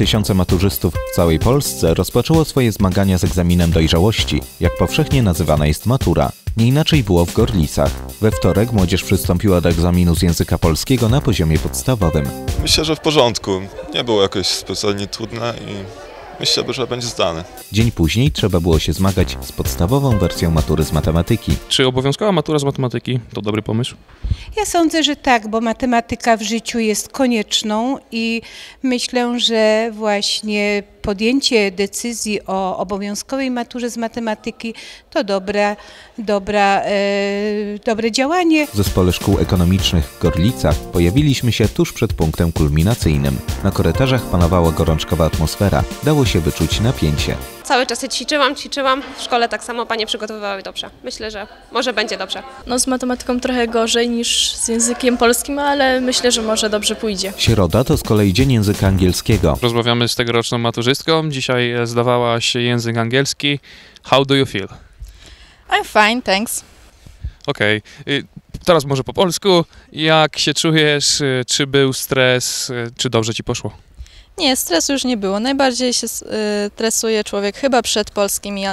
Tysiące maturzystów w całej Polsce rozpoczęło swoje zmagania z egzaminem dojrzałości, jak powszechnie nazywana jest matura. Nie inaczej było w Gorlicach. We wtorek młodzież przystąpiła do egzaminu z języka polskiego na poziomie podstawowym. Myślę, że w porządku. Nie było jakoś specjalnie trudne i myślę, że będzie zdane. Dzień później trzeba było się zmagać z podstawową wersją matury z matematyki. Czy obowiązkowa matura z matematyki to dobry pomysł? Ja sądzę, że tak, bo matematyka w życiu jest konieczną i myślę, że właśnie podjęcie decyzji o obowiązkowej maturze z matematyki to dobra, dobra, e, dobre działanie. W Zespole Szkół Ekonomicznych w Gorlicach pojawiliśmy się tuż przed punktem kulminacyjnym. Na korytarzach panowała gorączkowa atmosfera. Dało się wyczuć napięcie. Cały czas się ćwiczyłam, ćwiczyłam. W szkole tak samo panie przygotowywały dobrze. Myślę, że może będzie dobrze. No z matematyką trochę gorzej niż z językiem polskim, ale myślę, że może dobrze pójdzie. Środa to z kolei dzień języka angielskiego. Rozmawiamy z tegoroczną maturzystką. Dzisiaj e, zdawałaś język angielski. How do you feel? I'm fine, thanks. Okej. Y, Teraz może po polsku. Jak się czujesz? Y, Czy był stres? Y, Czy dobrze ci poszło? Nie, stresu już nie było. Najbardziej się y, stresuje człowiek chyba przed polskim i,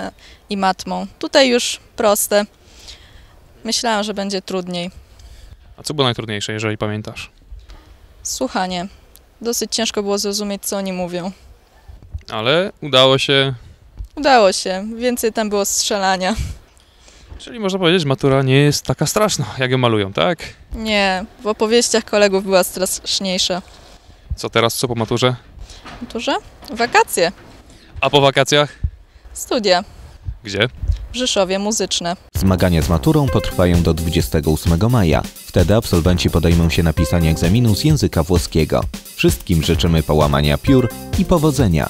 i matmą. Tutaj już proste. Myślałam, że będzie trudniej. A co było najtrudniejsze, jeżeli pamiętasz? Słuchanie. Dosyć ciężko było zrozumieć, co oni mówią. Ale udało się. Udało się. Więcej tam było strzelania. Czyli można powiedzieć, że matura nie jest taka straszna, jak ją malują, tak? Nie, w opowieściach kolegów była straszniejsza. Co teraz, co po maturze? Maturze? Wakacje. A po wakacjach? Studia. Gdzie? W Rzeszowie muzyczne. Zmagania z maturą potrwają do 28 maja. Wtedy absolwenci podejmą się napisania egzaminu z języka włoskiego. Wszystkim życzymy połamania piór i powodzenia.